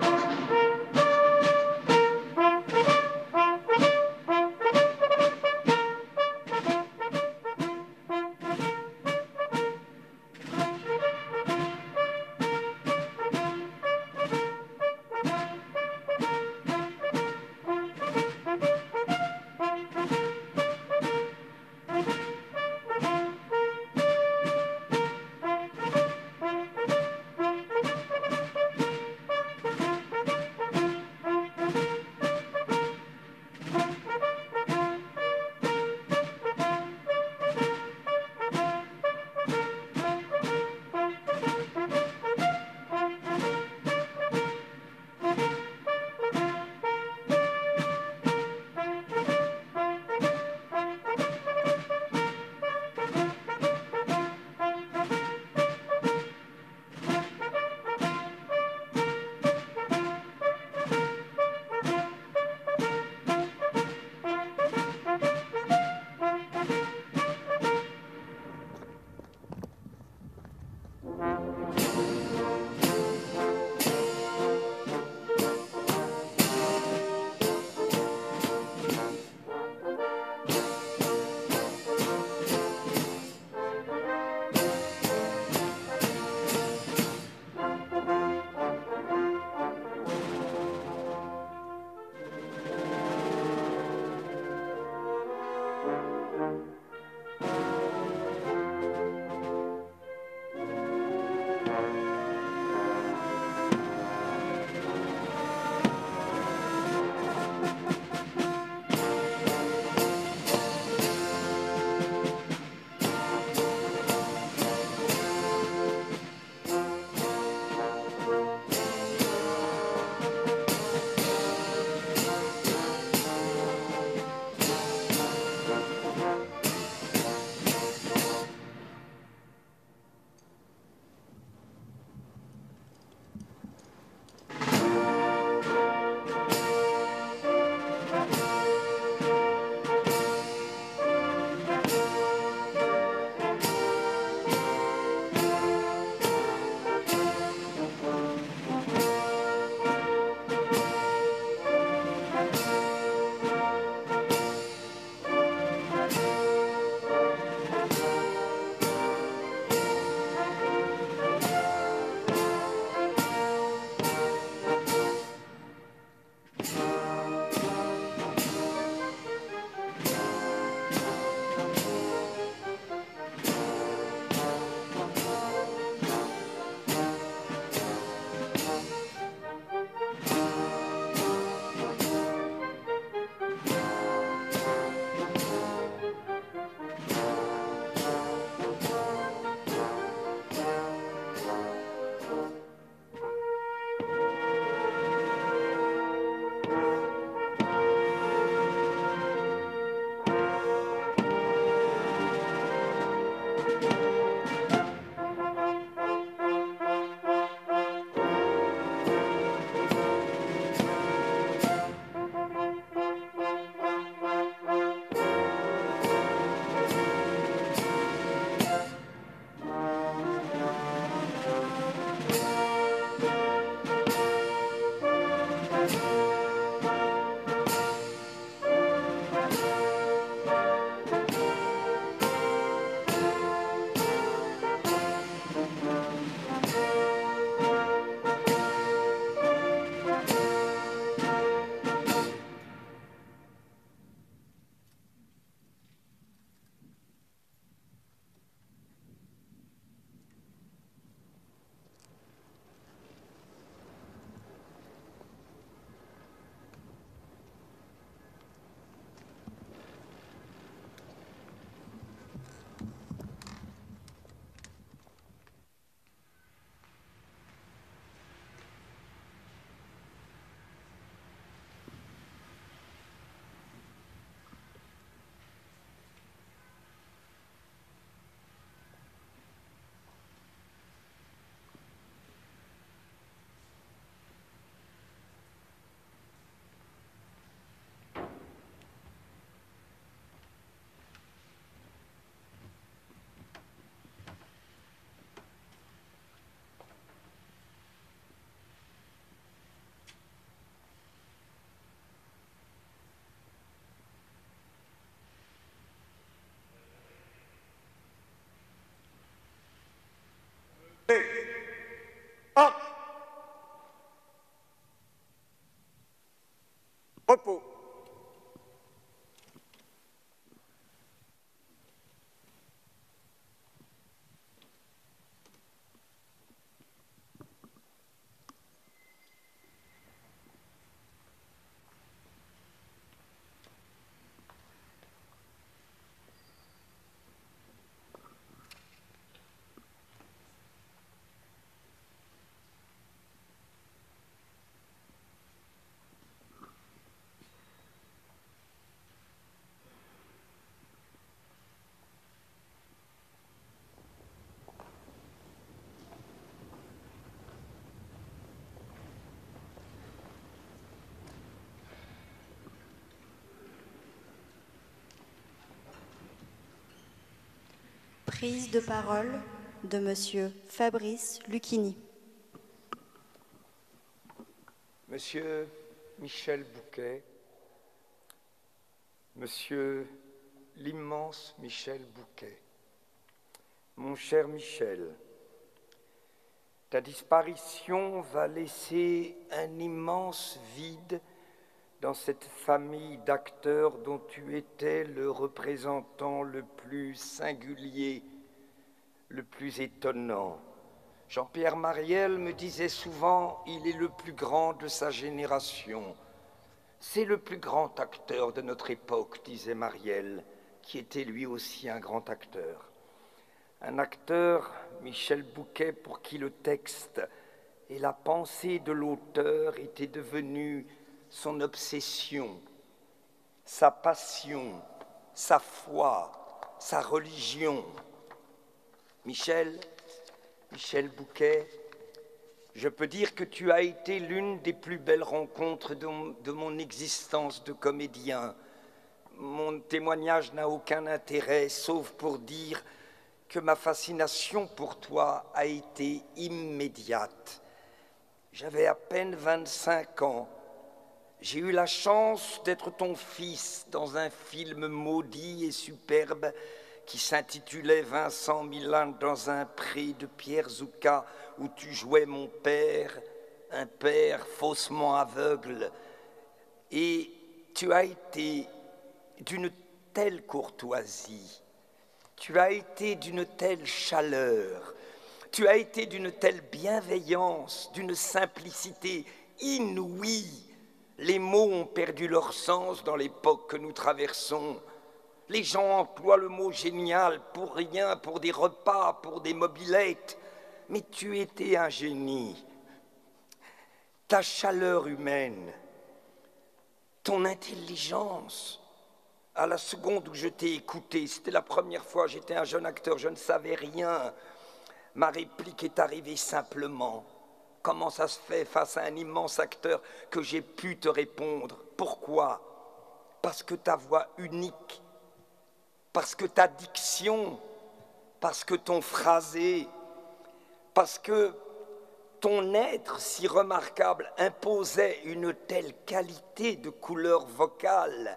Thank you. Prise de parole de Monsieur Fabrice Lucchini. Monsieur Michel Bouquet, Monsieur l'immense Michel Bouquet, mon cher Michel, ta disparition va laisser un immense vide dans cette famille d'acteurs dont tu étais le représentant le plus singulier, le plus étonnant. Jean-Pierre Mariel me disait souvent, il est le plus grand de sa génération. C'est le plus grand acteur de notre époque, disait Mariel, qui était lui aussi un grand acteur. Un acteur, Michel Bouquet, pour qui le texte et la pensée de l'auteur étaient devenus son obsession, sa passion, sa foi, sa religion. Michel, Michel Bouquet, je peux dire que tu as été l'une des plus belles rencontres de, mon existence de comédien. Mon témoignage n'a aucun intérêt, sauf pour dire que ma fascination pour toi a été immédiate. J'avais à peine 25 ans j'ai eu la chance d'être ton fils dans un film maudit et superbe qui s'intitulait Vincent Milan dans un pré de Pierre Zouka où tu jouais mon père, un père faussement aveugle. Et tu as été d'une telle courtoisie, tu as été d'une telle chaleur, tu as été d'une telle bienveillance, d'une simplicité inouïe les mots ont perdu leur sens dans l'époque que nous traversons. Les gens emploient le mot génial pour rien, pour des repas, pour des mobilettes. Mais tu étais un génie. Ta chaleur humaine, ton intelligence, à la seconde où je t'ai écouté, c'était la première fois, j'étais un jeune acteur, je ne savais rien. Ma réplique est arrivée simplement. Comment ça se fait face à un immense acteur que j'ai pu te répondre? Pourquoi? Parce que ta voix unique, parce que ta diction, parce que ton phrasé, parce que ton être si remarquable imposait une telle qualité de couleur vocale,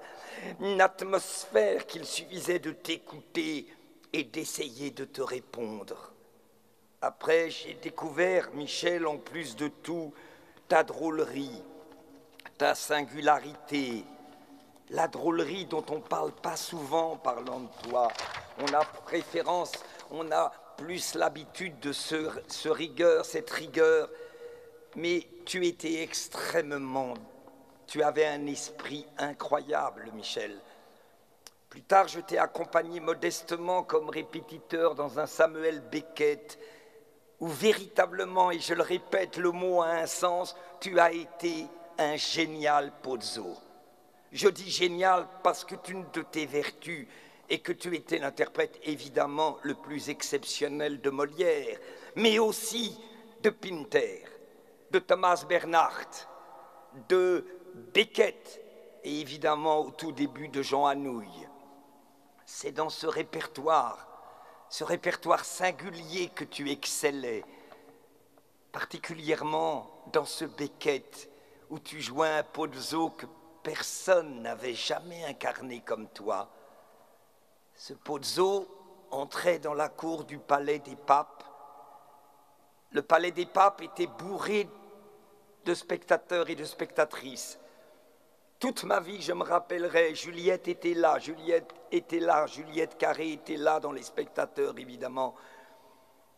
une atmosphère qu'il suffisait de t'écouter et d'essayer de te répondre. Après, j'ai découvert, Michel, en plus de tout, ta drôlerie, ta singularité, la drôlerie dont on ne parle pas souvent parlant de toi. On a préférence, on a plus l'habitude de ce, ce, rigueur, cette rigueur, mais tu étais extrêmement... Tu avais un esprit incroyable, Michel. Plus tard, je t'ai accompagné modestement comme répétiteur dans un Samuel Beckett où véritablement, et je le répète, le mot a un sens, tu as été un génial Pozzo. Je dis génial parce que tu de tes vertus et que tu étais l'interprète évidemment le plus exceptionnel de Molière, mais aussi de Pinter, de Thomas Bernhardt, de Beckett et évidemment au tout début de Jean Anouilh. C'est dans ce répertoire ce répertoire singulier que tu excellais, particulièrement dans ce Beckett où tu jouais un Pozzo que personne n'avait jamais incarné comme toi. Ce Pozzo entrait dans la cour du palais des papes. Le palais des papes était bourré de spectateurs et de spectatrices. Toute ma vie, je me rappellerai, Juliette était là, Juliette était là, Juliette Carré était là dans les spectateurs, évidemment.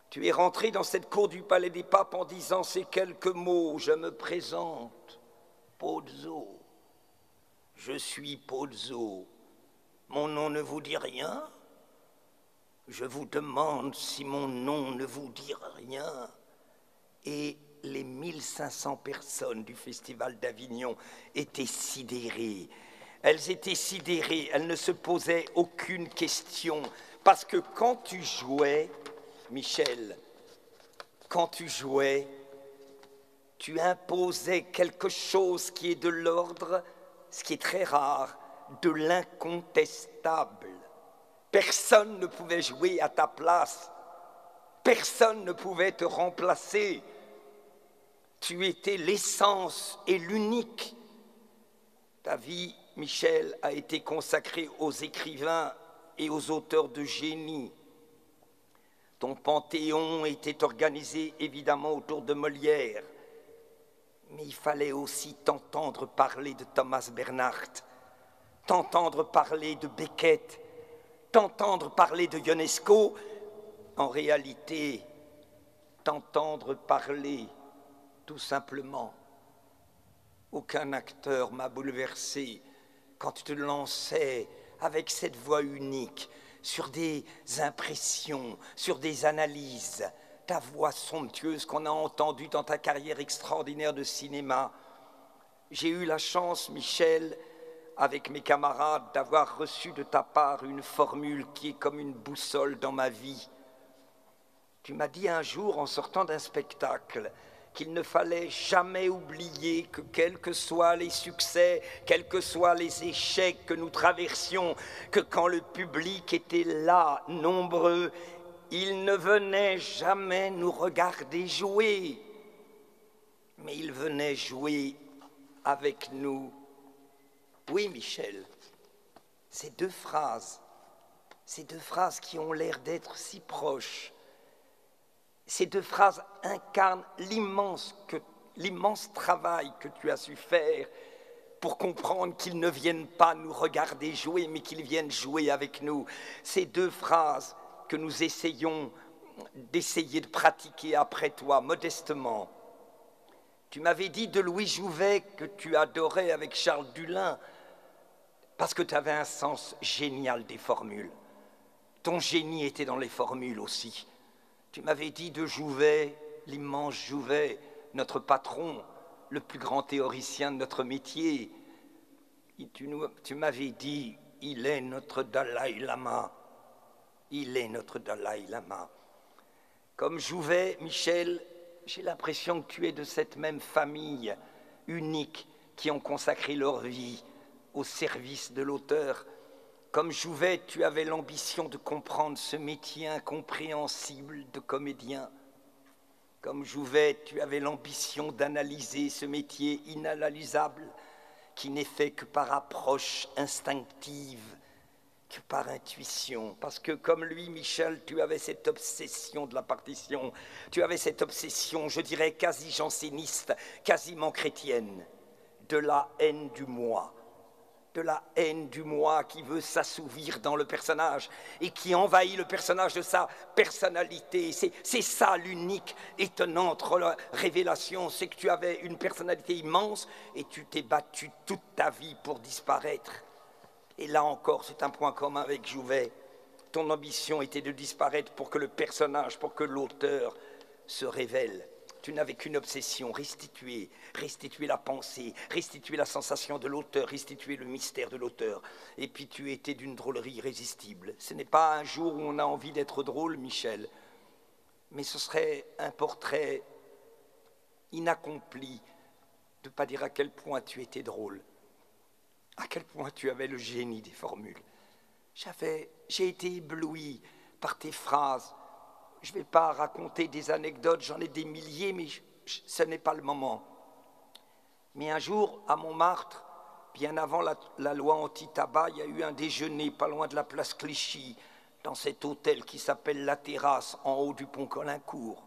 Tu es rentré dans cette cour du Palais des Papes en disant ces quelques mots, je me présente, Pozzo, je suis Pozzo, mon nom ne vous dit rien? Je vous demande si mon nom ne vous dit rien. Et les 1500 personnes du Festival d'Avignon étaient sidérées. Elles étaient sidérées, elles ne se posaient aucune question. Parce que quand tu jouais, Michel, quand tu jouais, tu imposais quelque chose qui est de l'ordre, ce qui est très rare, de l'incontestable. Personne ne pouvait jouer à ta place. Personne ne pouvait te remplacer. Tu étais l'essence et l'unique. Ta vie, Michel, a été consacrée aux écrivains et aux auteurs de génie. Ton panthéon était organisé évidemment autour de Molière, mais il fallait aussi t'entendre parler de Thomas Bernhardt, t'entendre parler de Beckett, t'entendre parler de Ionesco, en réalité, t'entendre parler tout simplement. Aucun acteur m'a bouleversé quand tu te lançais avec cette voix unique sur des impressions, sur des analyses, ta voix somptueuse qu'on a entendue dans ta carrière extraordinaire de cinéma. J'ai eu la chance, Michel, avec mes camarades, d'avoir reçu de ta part une formule qui est comme une boussole dans ma vie. Tu m'as dit un jour en sortant d'un spectacle, qu'il ne fallait jamais oublier que quels que soient les succès, quels que soient les échecs que nous traversions, que quand le public était là, nombreux, il ne venait jamais nous regarder jouer, mais il venait jouer avec nous. Oui, Michel, ces deux phrases, ces deux phrases qui ont l'air d'être si proches, ces deux phrases incarnent l'immense, travail que tu as su faire pour comprendre qu'ils ne viennent pas nous regarder jouer, mais qu'ils viennent jouer avec nous. Ces deux phrases que nous essayons d'essayer de pratiquer après toi, modestement. Tu m'avais dit de Louis Jouvet que tu adorais avec Charles Dulin, parce que tu avais un sens génial des formules. Ton génie était dans les formules aussi. Tu m'avais dit de Jouvet, l'immense Jouvet, notre patron, le plus grand théoricien de notre métier. Tu, tu m'avais dit, il est notre Dalai Lama. Il est notre Dalai Lama. Comme Jouvet, Michel, j'ai l'impression que tu es de cette même famille unique qui ont consacré leur vie au service de l'auteur comme Jouvet, tu avais l'ambition de comprendre ce métier incompréhensible de comédien. Comme Jouvet, tu avais l'ambition d'analyser ce métier inanalysable qui n'est fait que par approche instinctive, par intuition. Parce que comme lui, Michel, tu avais cette obsession de la partition, tu avais cette obsession, je dirais, quasi janséniste, quasiment chrétienne, de la haine du moi de la haine du moi qui veut s'assouvir dans le personnage et qui envahit le personnage de sa personnalité. C'est ça l'unique étonnante révélation, c'est que tu avais une personnalité immense et tu t'es battu toute ta vie pour disparaître. Et là encore, c'est un point commun avec Jouvet. Ton ambition était de disparaître pour que le personnage, pour que l'auteur se révèle tu n'avais qu'une obsession, restituer, restituer la pensée, restituer la sensation de l'auteur, restituer le mystère de l'auteur. Et puis tu étais d'une drôlerie irrésistible. Ce n'est pas un jour où on a envie d'être drôle, Michel, mais ce serait un portrait inaccompli de ne pas dire à quel point tu étais drôle, à quel point tu avais le génie des formules. J'ai été ébloui par tes phrases, je ne vais pas raconter des anecdotes, j'en ai des milliers, mais ce n'est pas le moment. Mais un jour, à Montmartre, bien avant la, la loi anti-tabac, il y a eu un déjeuner pas loin de la place Clichy, dans cet hôtel qui s'appelle La Terrasse, en haut du pont Colincourt.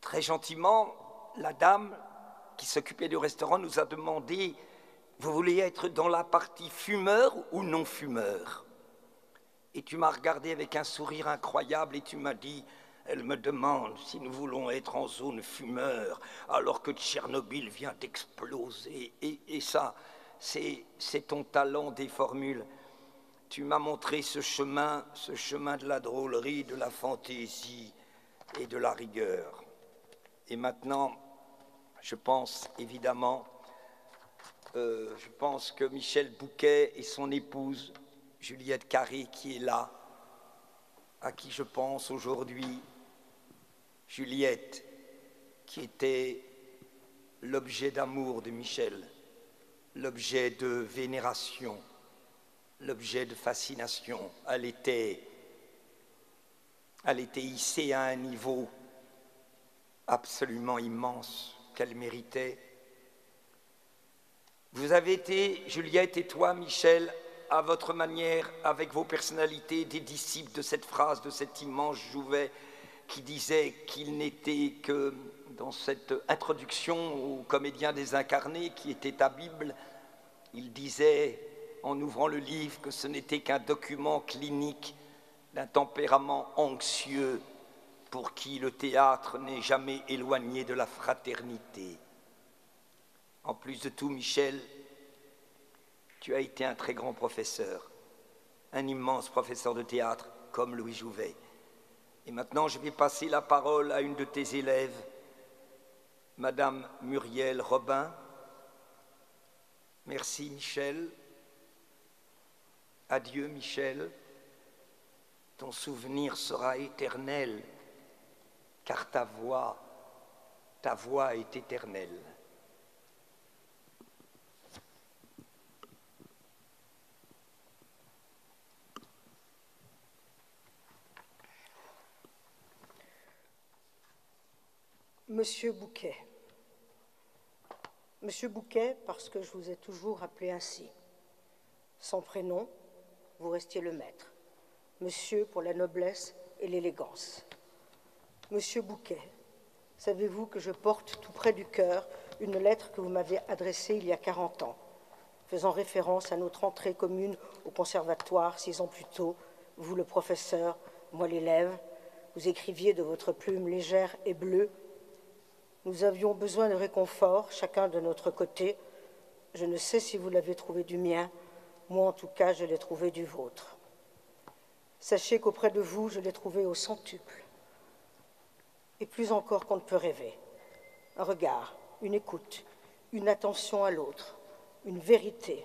Très gentiment, la dame qui s'occupait du restaurant nous a demandé vous voulez être dans la partie fumeur ou non fumeur Et tu m'as regardé avec un sourire incroyable et tu m'as dit, elle me demande si nous voulons être en zone fumeur alors que Tchernobyl vient d'exploser. Et, ça, c'est ton talent des formules. Tu m'as montré ce chemin, ce chemin de la drôlerie, de la fantaisie et de la rigueur. Et maintenant, je pense évidemment, euh, je pense que Michel Bouquet et son épouse, Juliette Carré, qui est là, à qui je pense aujourd'hui, Juliette, qui était l'objet d'amour de Michel, l'objet de vénération, l'objet de fascination. Elle était, elle était hissée à un niveau absolument immense qu'elle méritait. Vous avez été, Juliette et toi, Michel, à votre manière, avec vos personnalités, des disciples de cette phrase, de cet immense Jouvet qui disait qu'il n'était que dans cette introduction aux comédiens désincarnés qui était ta Bible, il disait en ouvrant le livre que ce n'était qu'un document clinique d'un tempérament anxieux pour qui le théâtre n'est jamais éloigné de la fraternité. En plus de tout, Michel, tu as été un très grand professeur, un immense professeur de théâtre comme Louis Jouvet. Et maintenant, je vais passer la parole à une de tes élèves, Madame Muriel Robin. Merci Michel. Adieu Michel. Ton souvenir sera éternel, car ta voix, ta voix est éternelle. Monsieur Bouquet. Monsieur Bouquet, parce que je vous ai toujours appelé ainsi. Sans prénom, vous restiez le maître. Monsieur pour la noblesse et l'élégance. Monsieur Bouquet, savez-vous que je porte tout près du cœur une lettre que vous m'avez adressée il y a 40 ans, faisant référence à notre entrée commune au conservatoire six ans plus tôt, vous le professeur, moi l'élève, vous écriviez de votre plume légère et bleue nous avions besoin de réconfort, chacun de notre côté. Je ne sais si vous l'avez trouvé du mien, moi en tout cas je l'ai trouvé du vôtre. Sachez qu'auprès de vous, je l'ai trouvé au centuple. Et plus encore qu'on ne peut rêver. Un regard, une écoute, une attention à l'autre, une vérité.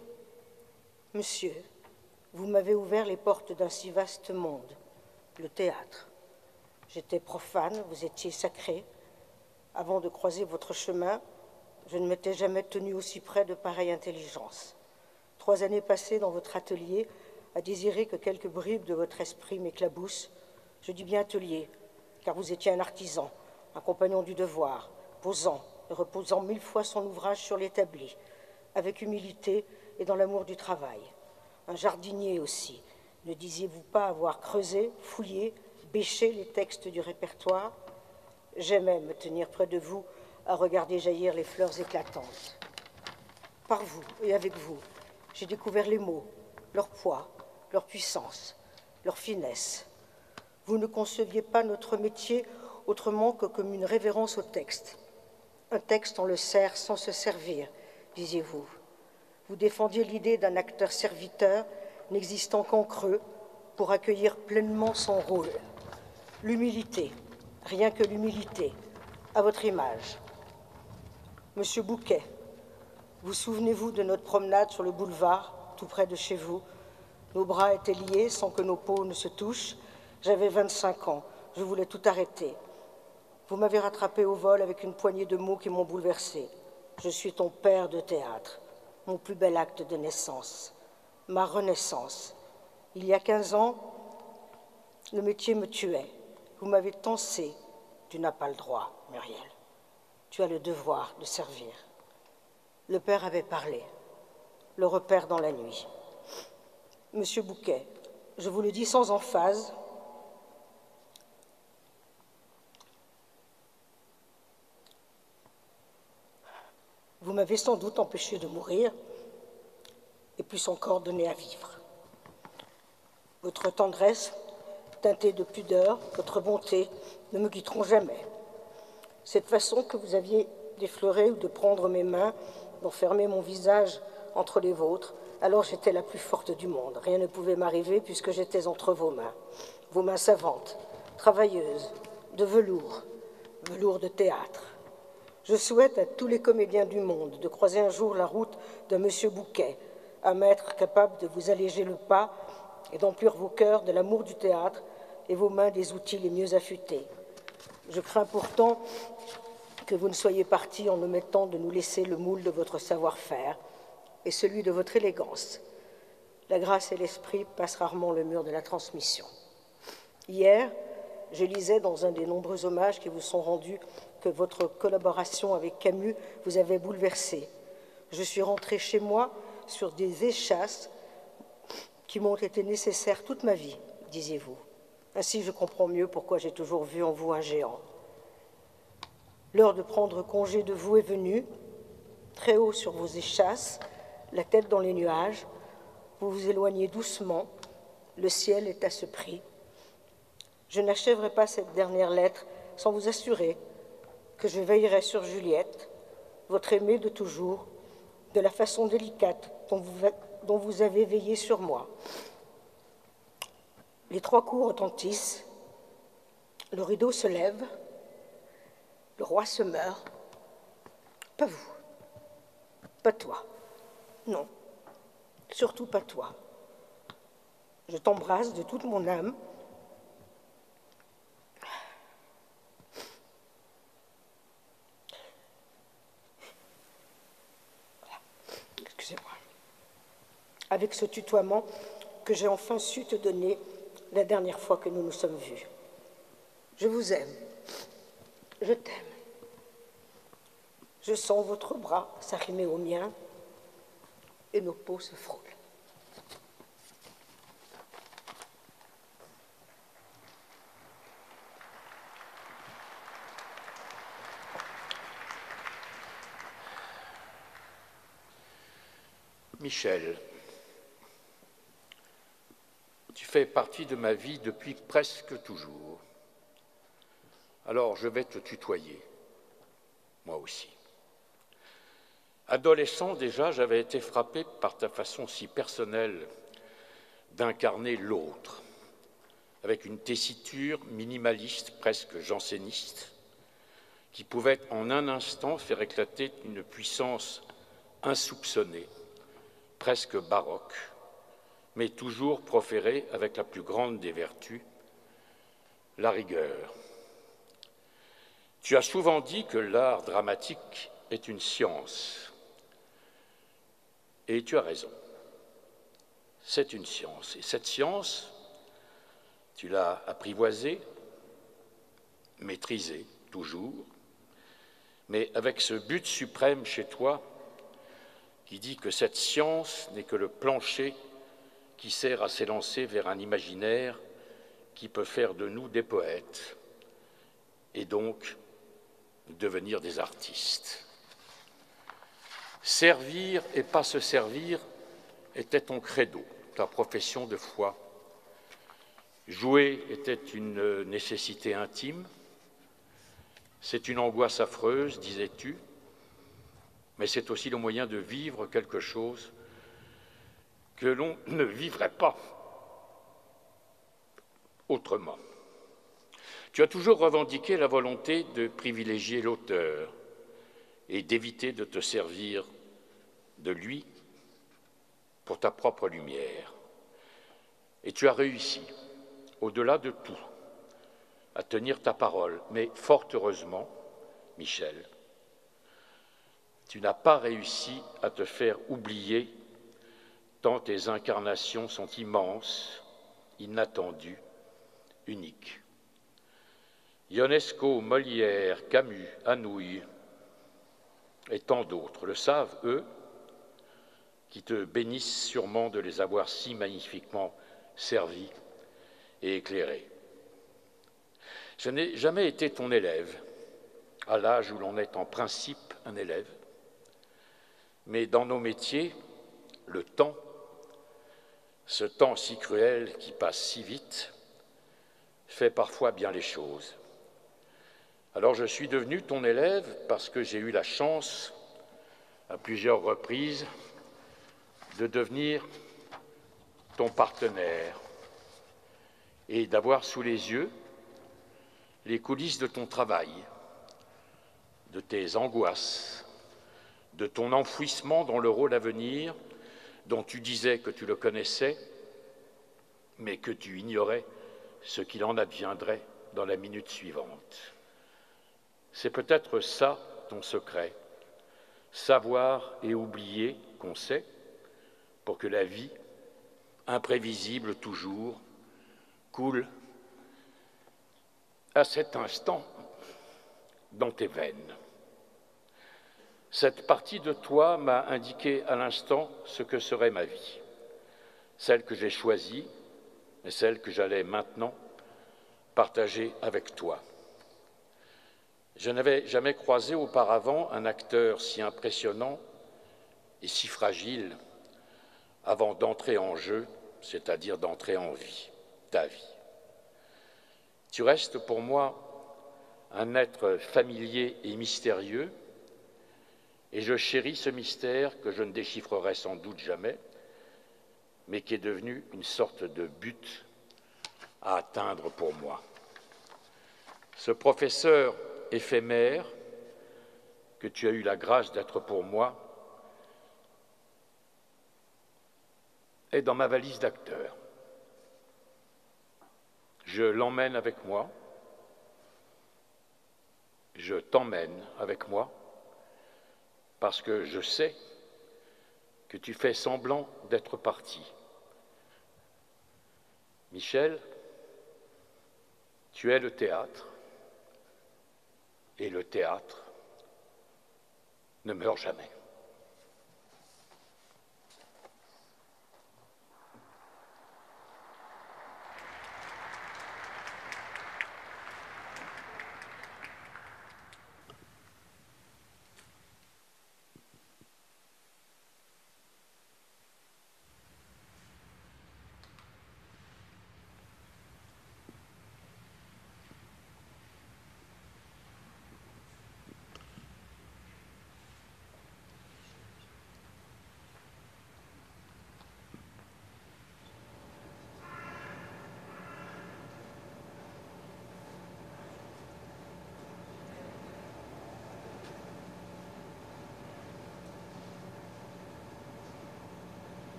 Monsieur, vous m'avez ouvert les portes d'un si vaste monde, le théâtre. J'étais profane, vous étiez sacré, avant de croiser votre chemin, je ne m'étais jamais tenu aussi près de pareille intelligence. Trois années passées dans votre atelier à désirer que quelques bribes de votre esprit m'éclaboussent. Je dis bien atelier, car vous étiez un artisan, un compagnon du devoir, posant et reposant mille fois son ouvrage sur l'établi, avec humilité et dans l'amour du travail. Un jardinier aussi. Ne disiez-vous pas avoir creusé, fouillé, bêché les textes du répertoire? J'aimais me tenir près de vous à regarder jaillir les fleurs éclatantes. Par vous et avec vous, j'ai découvert les mots, leur poids, leur puissance, leur finesse. Vous ne conceviez pas notre métier autrement que comme une révérence au texte. Un texte, on le sert sans se servir, disiez-vous. Vous défendiez l'idée d'un acteur serviteur n'existant qu'en creux pour accueillir pleinement son rôle. L'humilité, rien que l'humilité, à votre image. Monsieur Bouquet, vous souvenez-vous de notre promenade sur le boulevard, tout près de chez vous? Nos bras étaient liés sans que nos peaux ne se touchent. J'avais 25 ans, je voulais tout arrêter. Vous m'avez rattrapé au vol avec une poignée de mots qui m'ont bouleversé. Je suis ton père de théâtre, mon plus bel acte de naissance, ma renaissance. Il y a 15 ans, le métier me tuait. Vous m'avez tensé. Tu n'as pas le droit, Muriel. Tu as le devoir de servir. Le père avait parlé. Le repère dans la nuit. Monsieur Bouquet, je vous le dis sans emphase, vous m'avez sans doute empêché de mourir, et plus encore donné à vivre. Votre tendresse, teintée de pudeur, votre bonté ne me quitteront jamais. Cette façon que vous aviez d'effleurer ou de prendre mes mains, d'enfermer mon visage entre les vôtres, alors j'étais la plus forte du monde. Rien ne pouvait m'arriver puisque j'étais entre vos mains. Vos mains savantes, travailleuses, de velours, velours de théâtre. Je souhaite à tous les comédiens du monde de croiser un jour la route de Monsieur Bouquet, un maître capable de vous alléger le pas et d'emplir vos cœurs de l'amour du théâtre et vos mains des outils les mieux affûtés. Je crains pourtant que vous ne soyez partis en omettant de nous laisser le moule de votre savoir-faire et celui de votre élégance. La grâce et l'esprit passent rarement le mur de la transmission. Hier, je lisais dans un des nombreux hommages qui vous sont rendus que votre collaboration avec Camus vous avait bouleversé. Je suis rentrée chez moi sur des échasses qui m'ont été nécessaires toute ma vie, disiez-vous. Ainsi, je comprends mieux pourquoi j'ai toujours vu en vous un géant. L'heure de prendre congé de vous est venue. Très haut sur vos échasses, la tête dans les nuages, vous vous éloignez doucement. Le ciel est à ce prix. Je n'achèverai pas cette dernière lettre sans vous assurer que je veillerai sur Juliette, votre aimée de toujours, de la façon délicate dont vous, dont vous avez veillé sur moi. Les trois coups retentissent, le rideau se lève, le roi se meurt. Pas vous, pas toi, non, surtout pas toi. Je t'embrasse de toute mon âme. Avec ce tutoiement que j'ai enfin su te donner la dernière fois que nous nous sommes vus. Je vous aime, je t'aime. Je sens votre bras s'arrimer au mien et nos peaux se frôlent. Michel, fait partie de ma vie depuis presque toujours. Alors je vais te tutoyer, moi aussi. Adolescent déjà, j'avais été frappé par ta façon si personnelle d'incarner l'autre, avec une tessiture minimaliste, presque janséniste, qui pouvait en un instant faire éclater une puissance insoupçonnée, presque baroque, mais toujours proféré avec la plus grande des vertus, la rigueur. Tu as souvent dit que l'art dramatique est une science, et tu as raison. C'est une science, et cette science, tu l'as apprivoisée, maîtrisée toujours, mais avec ce but suprême chez toi qui dit que cette science n'est que le plancher qui sert à s'élancer vers un imaginaire qui peut faire de nous des poètes et donc devenir des artistes. Servir et pas se servir était ton credo, ta profession de foi. Jouer était une nécessité intime, c'est une angoisse affreuse, disais-tu, mais c'est aussi le moyen de vivre quelque chose que l'on ne vivrait pas autrement. Tu as toujours revendiqué la volonté de privilégier l'auteur et d'éviter de te servir de lui pour ta propre lumière. Et tu as réussi, au-delà de tout, à tenir ta parole. Mais fort heureusement, Michel, tu n'as pas réussi à te faire oublier tant tes incarnations sont immenses, inattendues, uniques. Ionesco, Molière, Camus, Anouilh et tant d'autres le savent, eux, qui te bénissent sûrement de les avoir si magnifiquement servis et éclairés. Je n'ai jamais été ton élève, à l'âge où l'on est en principe un élève, mais dans nos métiers, le temps, ce temps si cruel qui passe si vite, fait parfois bien les choses. Alors je suis devenu ton élève parce que j'ai eu la chance, à plusieurs reprises, de devenir ton partenaire et d'avoir sous les yeux les coulisses de ton travail, de tes angoisses, de ton enfouissement dans le rôle à venir dont tu disais que tu le connaissais, mais que tu ignorais ce qu'il en adviendrait dans la minute suivante. C'est peut-être ça ton secret, savoir et oublier qu'on sait, pour que la vie, imprévisible toujours, coule à cet instant dans tes veines. Cette partie de toi m'a indiqué à l'instant ce que serait ma vie, celle que j'ai choisie et celle que j'allais maintenant partager avec toi. Je n'avais jamais croisé auparavant un acteur si impressionnant et si fragile avant d'entrer en jeu, c'est-à-dire d'entrer en vie, ta vie. Tu restes pour moi un être familier et mystérieux, et je chéris ce mystère que je ne déchiffrerai sans doute jamais, mais qui est devenu une sorte de but à atteindre pour moi. Ce professeur éphémère que tu as eu la grâce d'être pour moi est dans ma valise d'acteur. Je l'emmène avec moi, je t'emmène avec moi, parce que je sais que tu fais semblant d'être parti. Michel, tu es le théâtre, et le théâtre ne meurt jamais.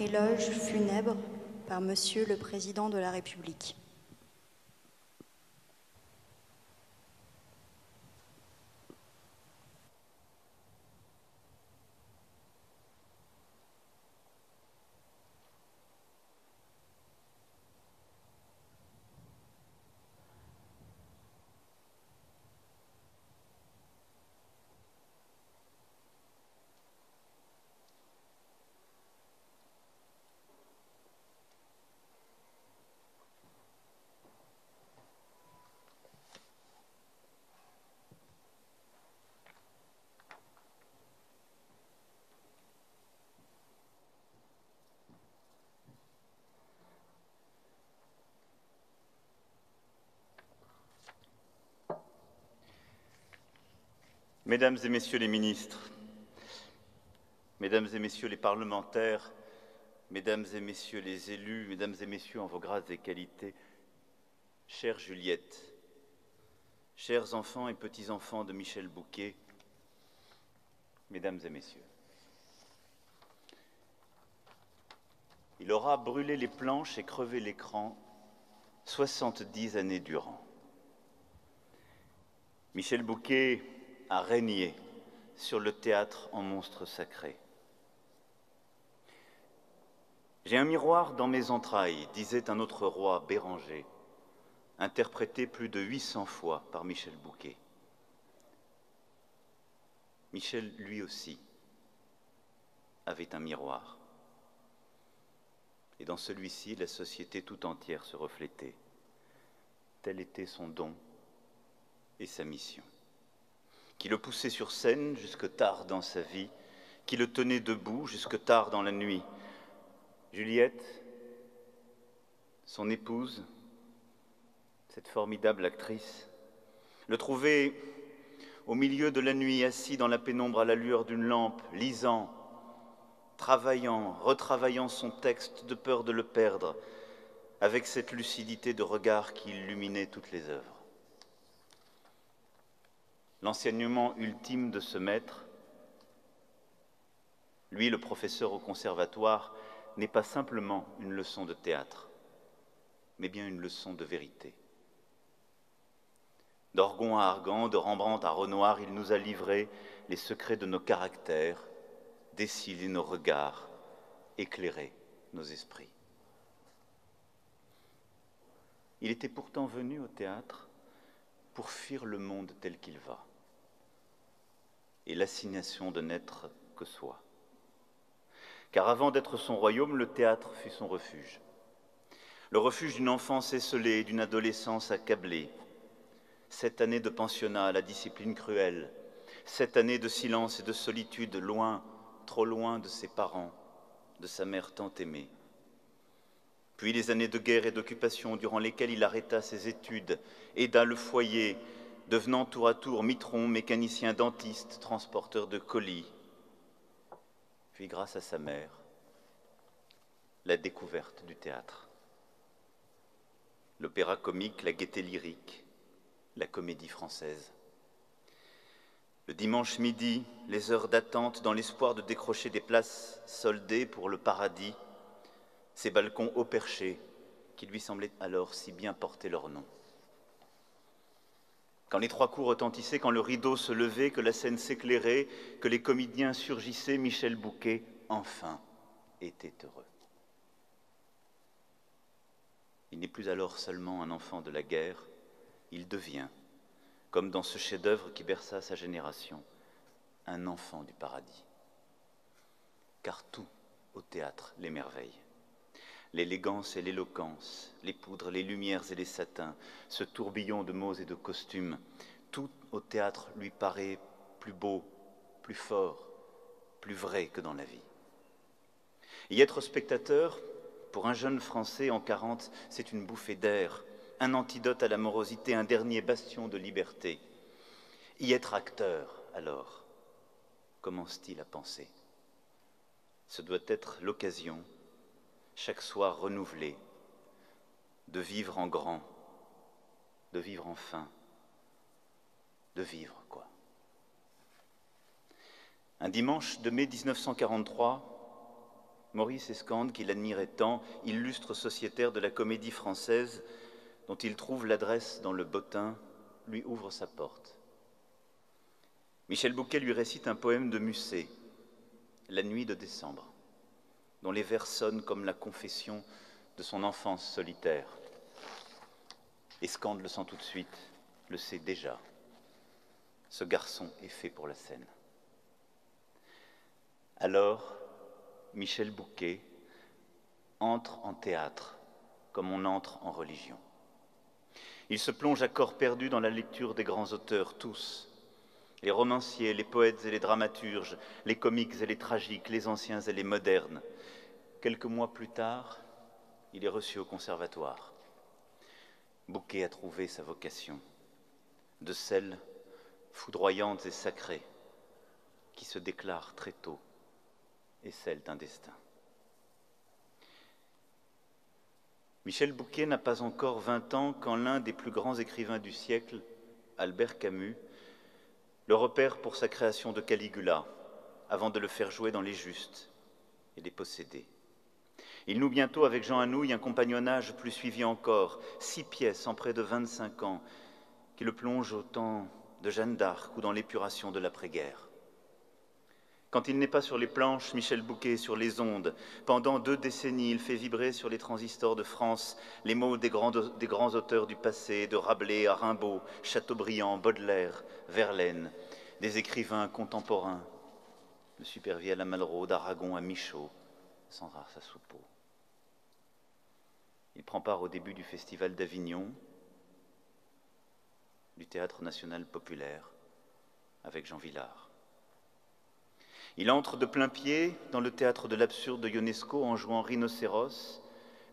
Éloge funèbre par Monsieur le Président de la République. Mesdames et Messieurs les ministres, Mesdames et Messieurs les parlementaires, Mesdames et Messieurs les élus, Mesdames et Messieurs en vos grâces et qualités, chère Juliette, chers enfants et petits-enfants de Michel Bouquet, Mesdames et Messieurs, il aura brûlé les planches et crevé l'écran 70 années durant. Michel Bouquet a régné sur le théâtre en monstre sacré. J'ai un miroir dans mes entrailles, disait un autre roi, Béranger, interprété plus de 800 fois par Michel Bouquet. Michel, lui aussi, avait un miroir. et dans celui-ci la société tout entière se reflétait. Tel était son don et sa mission, qui le poussait sur scène jusque tard dans sa vie, qui le tenait debout jusque tard dans la nuit. Juliette, son épouse, cette formidable actrice, le trouvait au milieu de la nuit, assis dans la pénombre à la lueur d'une lampe, lisant, travaillant, retravaillant son texte de peur de le perdre, avec cette lucidité de regard qui illuminait toutes les œuvres. L'enseignement ultime de ce maître, lui le professeur au conservatoire, n'est pas simplement une leçon de théâtre, mais bien une leçon de vérité. D'Orgon à Argan, de Rembrandt à Renoir, il nous a livré les secrets de nos caractères, décidé nos regards, éclairé nos esprits. Il était pourtant venu au théâtre pour fuir le monde tel qu'il va et l'assignation de n'être que soi. Car avant d'être son royaume, le théâtre fut son refuge. Le refuge d'une enfance esselée, d'une adolescence accablée. Cette année de pensionnat à la discipline cruelle, cette année de silence et de solitude loin trop loin de ses parents, de sa mère tant aimée. Puis les années de guerre et d'occupation durant lesquelles il arrêta ses études, aida le foyer, devenant tour à tour mitron, mécanicien dentiste, transporteur de colis. Puis grâce à sa mère, la découverte du théâtre. L'opéra comique, la gaieté lyrique, la comédie française. Le dimanche midi, les heures d'attente dans l'espoir de décrocher des places soldées pour le paradis, ces balcons haut perchés qui lui semblaient alors si bien porter leur nom. Quand les trois coups retentissaient, quand le rideau se levait, que la scène s'éclairait, que les comédiens surgissaient, Michel Bouquet, enfin, était heureux. Il n'est plus alors seulement un enfant de la guerre, il devient comme dans ce chef-d'œuvre qui berça sa génération, un enfant du paradis. Car tout au théâtre l'émerveille. L'élégance et l'éloquence, les poudres, les lumières et les satins, ce tourbillon de mots et de costumes, tout au théâtre lui paraît plus beau, plus fort, plus vrai que dans la vie. Y être spectateur, pour un jeune Français en 40, c'est une bouffée d'air, un antidote à la morosité, un dernier bastion de liberté. Y être acteur, alors, commence-t-il à penser? Ce doit être l'occasion, chaque soir renouvelée, de vivre en grand, de vivre enfin, de vivre quoi. Un dimanche de mai 1943, Maurice Escande, qui l'admirait tant, illustre sociétaire de la comédie française, dont il trouve l'adresse dans le bottin, lui ouvre sa porte. Michel Bouquet lui récite un poème de Musset, La nuit de décembre, dont les vers sonnent comme la confession de son enfance solitaire. Escande le sent tout de suite, le sait déjà. Ce garçon est fait pour la scène. Alors, Michel Bouquet entre en théâtre comme on entre en religion. Il se plonge à corps perdu dans la lecture des grands auteurs, tous, les romanciers, les poètes et les dramaturges, les comiques et les tragiques, les anciens et les modernes. Quelques mois plus tard, il est reçu au conservatoire. Bouquet a trouvé sa vocation, de celles foudroyantes et sacrées qui se déclarent très tôt, et celle d'un destin. Michel Bouquet n'a pas encore 20 ans quand l'un des plus grands écrivains du siècle, Albert Camus, le repère pour sa création de Caligula, avant de le faire jouer dans Les Justes et les Possédés. Il noue bientôt avec Jean Anouilh un compagnonnage plus suivi encore, six pièces en près de 25 ans, qui le plongent au temps de Jeanne d'Arc ou dans l'épuration de l'après-guerre. Quand il n'est pas sur les planches, Michel Bouquet sur les ondes. Pendant deux décennies, il fait vibrer sur les transistors de France les mots des grands, auteurs du passé, de Rabelais à Rimbaud, Chateaubriand, Baudelaire, Verlaine, des écrivains contemporains, de Supervielle à Malraux, d'Aragon à Michaud, Sandra Sassoupeau. Il prend part au début du Festival d'Avignon, du Théâtre national populaire, avec Jean Villard. Il entre de plein pied dans le théâtre de l'absurde de Ionesco en jouant Rhinocéros,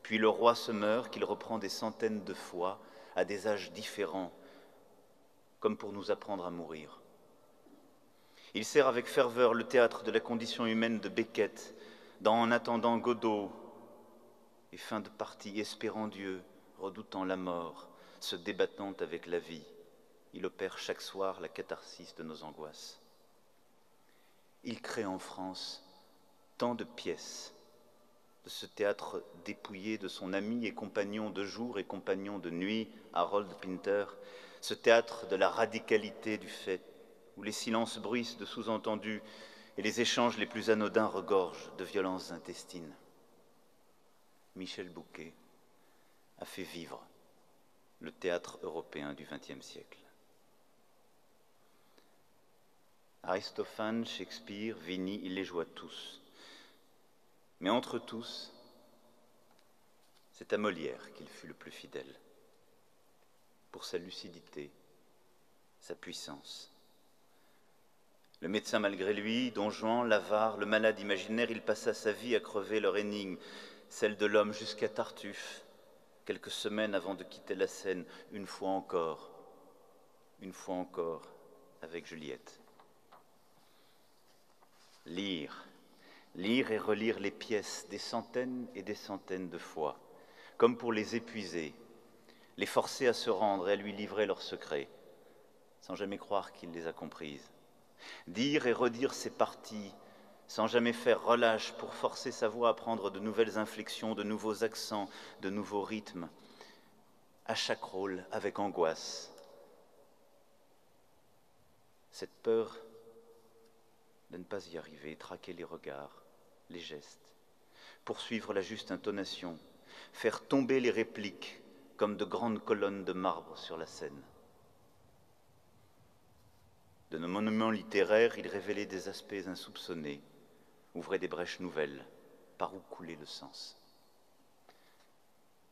puis Le roi se meurt qu'il reprend des centaines de fois à des âges différents, comme pour nous apprendre à mourir. Il sert avec ferveur le théâtre de la condition humaine de Beckett dans En attendant Godot et fin de partie espérant Dieu, redoutant la mort, se débattant avec la vie. Il opère chaque soir la catharsis de nos angoisses. Il crée en France tant de pièces de ce théâtre dépouillé de son ami et compagnon de jour et compagnon de nuit, Harold Pinter, ce théâtre de la radicalité du fait, où les silences bruissent de sous-entendus et les échanges les plus anodins regorgent de violences intestines. Michel Bouquet a fait vivre le théâtre européen du XXe siècle. Aristophane, Shakespeare, Vigny, il les joua tous. Mais entre tous, c'est à Molière qu'il fut le plus fidèle, pour sa lucidité, sa puissance, le médecin malgré lui, Don Juan, l'avare, le malade imaginaire, il passa sa vie à crever leur énigme, celle de l'homme jusqu'à Tartuffe, quelques semaines avant de quitter la scène, une fois encore, une fois encore, avec Juliette. Lire, lire et relire les pièces des centaines et des centaines de fois, comme pour les épuiser, les forcer à se rendre et à lui livrer leurs secrets, sans jamais croire qu'il les a comprises dire et redire ses parties, sans jamais faire relâche pour forcer sa voix à prendre de nouvelles inflexions, de nouveaux accents, de nouveaux rythmes, à chaque rôle avec angoisse. Cette peur de ne pas y arriver, traquer les regards, les gestes, poursuivre la juste intonation, faire tomber les répliques comme de grandes colonnes de marbre sur la scène. De nos monuments littéraires, il révélait des aspects insoupçonnés, ouvrait des brèches nouvelles, par où coulait le sens.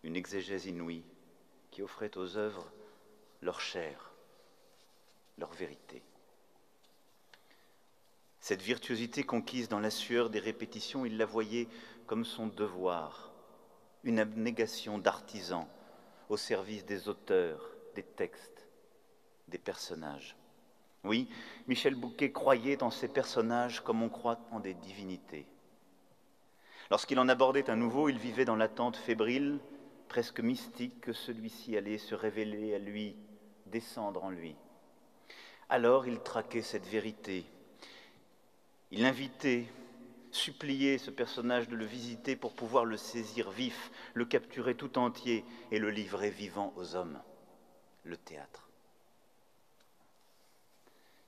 Une exégèse inouïe qui offrait aux œuvres leur chair, leur vérité. Cette virtuosité conquise dans la sueur des répétitions, il la voyait comme son devoir, une abnégation d'artisan au service des auteurs, des textes, des personnages. Oui, Michel Bouquet croyait en ces personnages comme on croit en des divinités. Lorsqu'il en abordait un nouveau, il vivait dans l'attente fébrile, presque mystique, que celui-ci allait se révéler à lui, descendre en lui. Alors il traquait cette vérité. Il invitait, suppliait ce personnage de le visiter pour pouvoir le saisir vif, le capturer tout entier et le livrer vivant aux hommes. Le théâtre.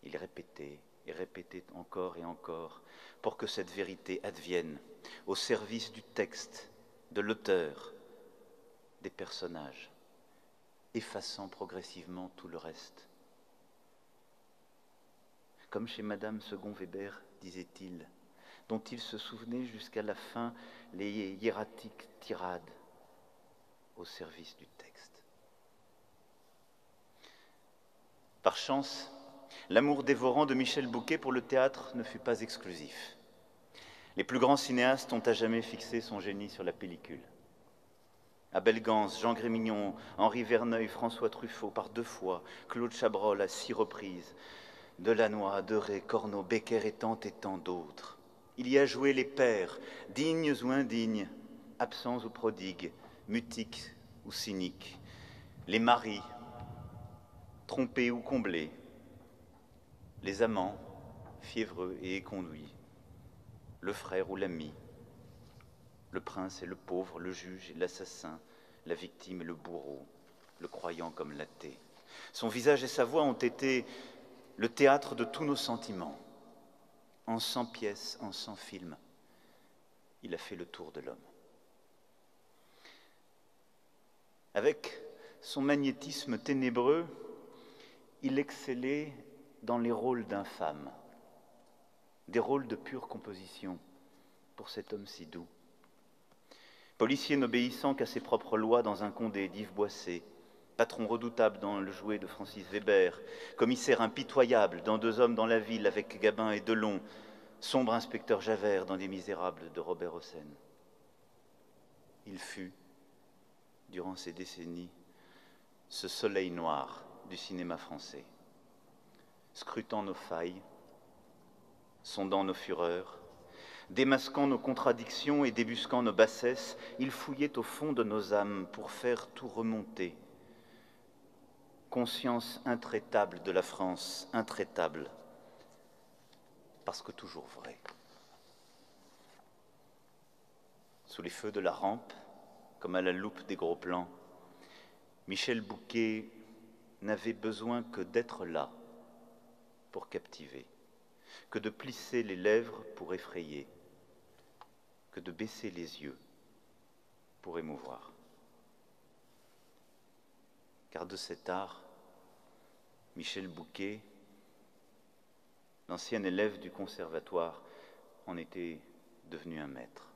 Il répétait et répétait encore et encore pour que cette vérité advienne au service du texte, de l'auteur, des personnages, effaçant progressivement tout le reste. Comme chez Madame Second Weber, disait-il, dont il se souvenait jusqu'à la fin les hiératiques tirades au service du texte. Par chance, L'amour dévorant de Michel Bouquet pour le théâtre ne fut pas exclusif. Les plus grands cinéastes ont à jamais fixé son génie sur la pellicule. Abel Gans, Jean Grémignon, Henri Verneuil, François Truffaut par deux fois, Claude Chabrol à six reprises, Delannoy, Deray, Corneau, Becker et tant et tant d'autres. Il y a joué les pères, dignes ou indignes, absents ou prodigues, mutiques ou cyniques, les maris, trompés ou comblés, les amants, fiévreux et éconduits, le frère ou l'ami, le prince et le pauvre, le juge et l'assassin, la victime et le bourreau, le croyant comme l'athée. Son visage et sa voix ont été le théâtre de tous nos sentiments. En cent pièces, en cent films, il a fait le tour de l'homme. Avec son magnétisme ténébreux, il excellait dans les rôles d'infâme, des rôles de pure composition pour cet homme si doux. Policier n'obéissant qu'à ses propres lois dans un condé d'Yves Boissé, patron redoutable dans le jouet de Francis Weber, commissaire impitoyable dans Deux hommes dans la ville avec Gabin et Delon, sombre inspecteur Javert dans Les Misérables de Robert Hossein. Il fut, durant ces décennies, ce soleil noir du cinéma français, scrutant nos failles, sondant nos fureurs, démasquant nos contradictions et débusquant nos bassesses, il fouillait au fond de nos âmes pour faire tout remonter. Conscience intraitable de la France, intraitable, parce que toujours vrai. Sous les feux de la rampe, comme à la loupe des gros plans, Michel Bouquet n'avait besoin que d'être là pour captiver, que de plisser les lèvres pour effrayer, que de baisser les yeux pour émouvoir. Car de cet art, Michel Bouquet, l'ancien élève du conservatoire, en était devenu un maître.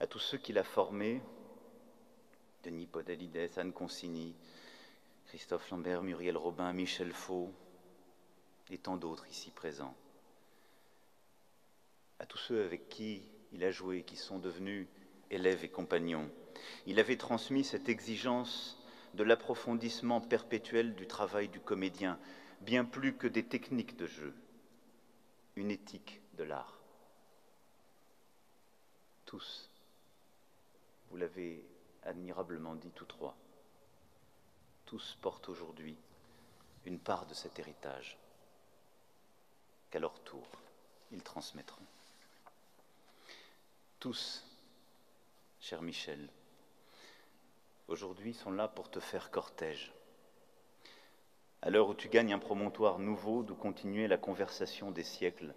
À tous ceux qu'il a formés, Denis Podalides, Anne Consigny, Christophe Lambert, Muriel Robin, Michel Faux et tant d'autres ici présents, à tous ceux avec qui il a joué, qui sont devenus élèves et compagnons. Il avait transmis cette exigence de l'approfondissement perpétuel du travail du comédien, bien plus que des techniques de jeu, une éthique de l'art. Tous, vous l'avez admirablement dit tous trois, tous portent aujourd'hui une part de cet héritage qu'à leur tour ils transmettront tous, cher Michel, aujourd'hui sont là pour te faire cortège. À l'heure où tu gagnes un promontoire nouveau d'où continuer la conversation des siècles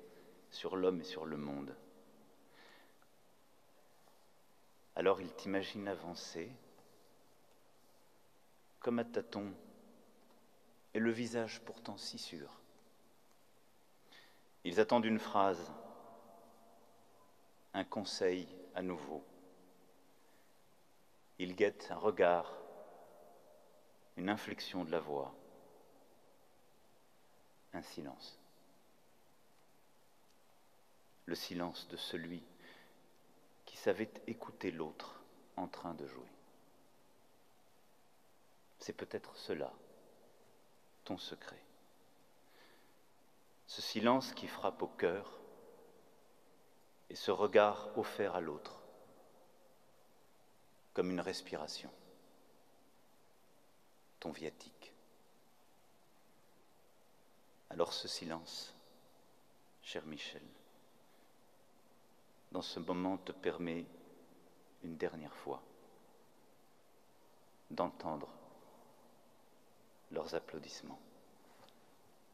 sur l'homme et sur le monde. Alors ils t'imaginent avancer, comme à tâtons, et le visage pourtant si sûr. Ils attendent une phrase un conseil à nouveau. Il guette un regard, une inflexion de la voix, un silence. Le silence de celui qui savait écouter l'autre en train de jouer. C'est peut-être cela, ton secret. Ce silence qui frappe au cœur et ce regard offert à l'autre comme une respiration, ton viatique. Alors ce silence, cher Michel, dans ce moment te permet une dernière fois d'entendre leurs applaudissements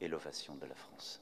et l'ovation de la France.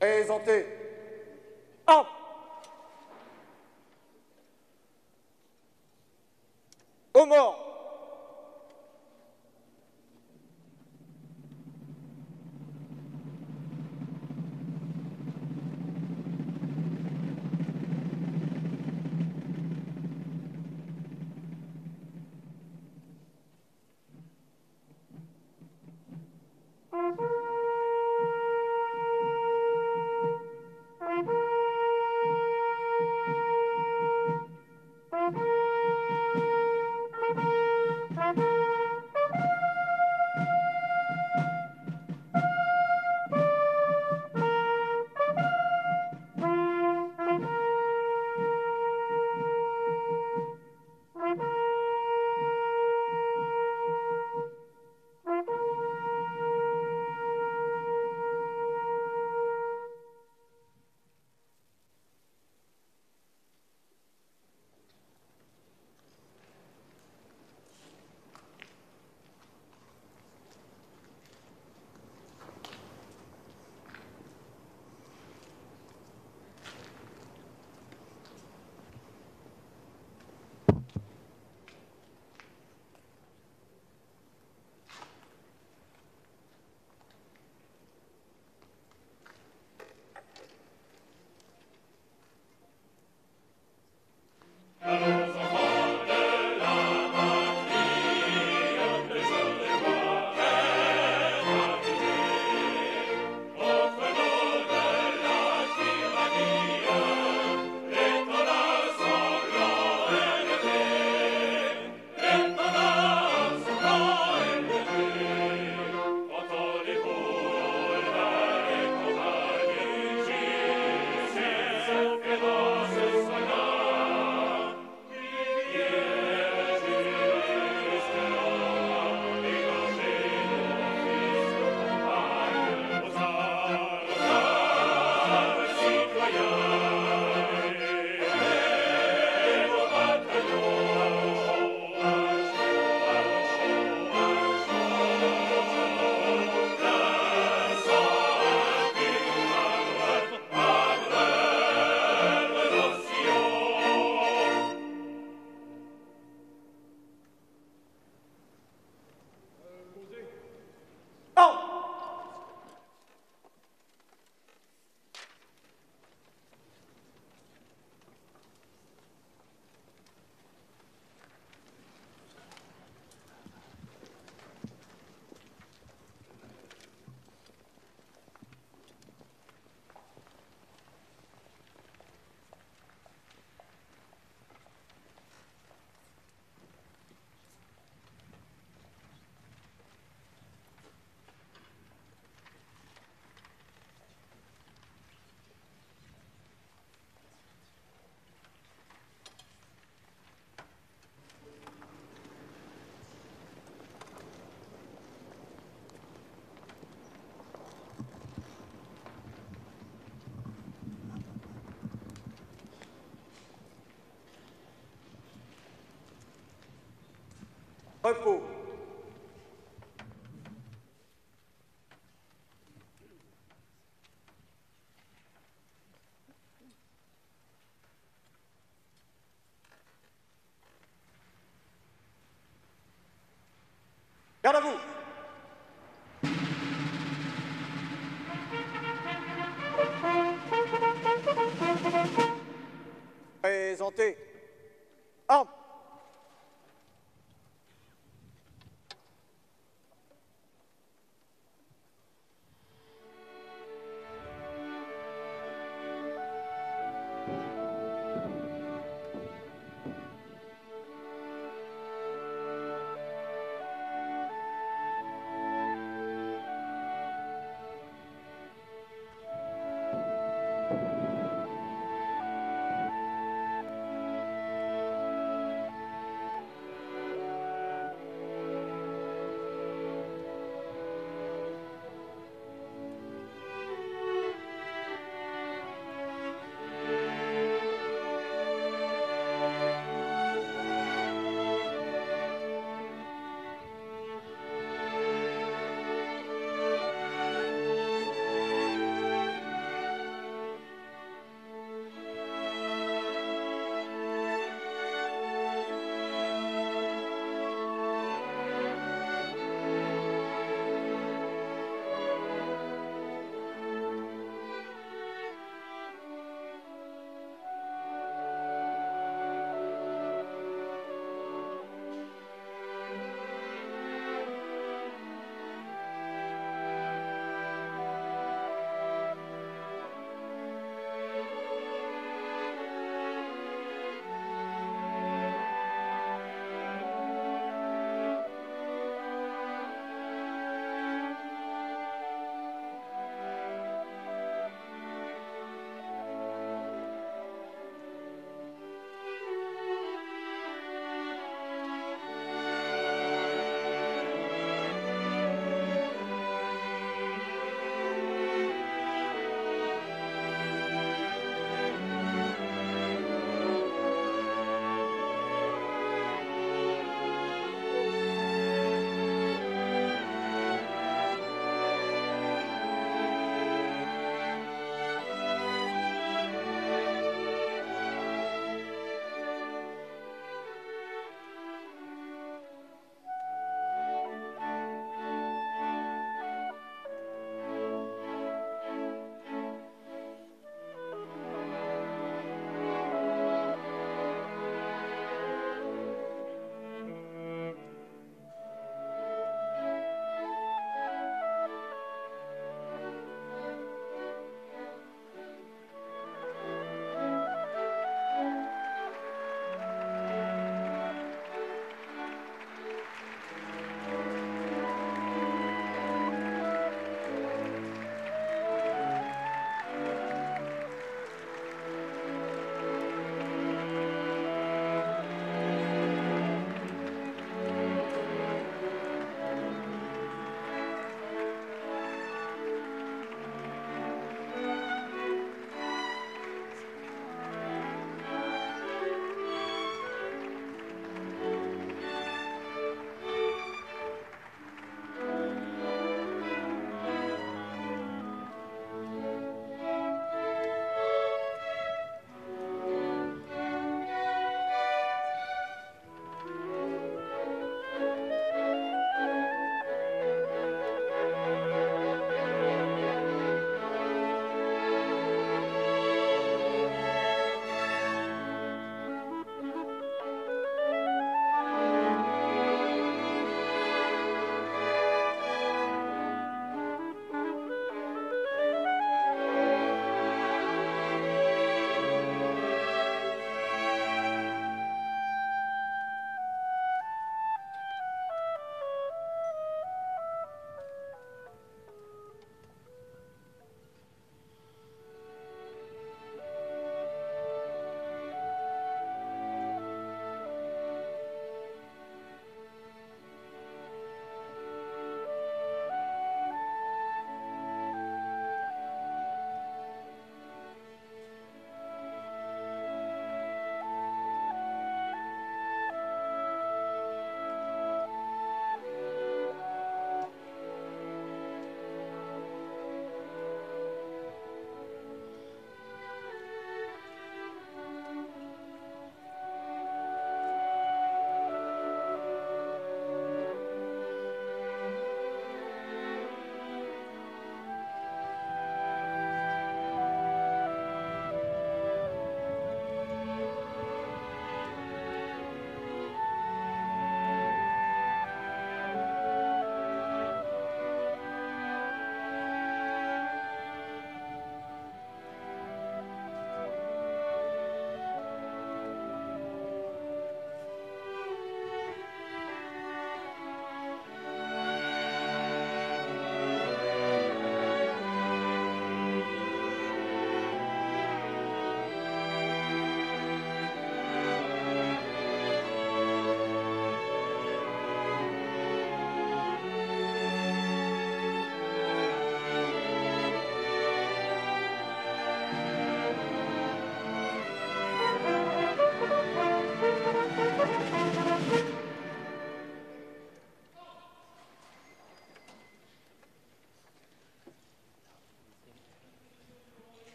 Présentez. Repos.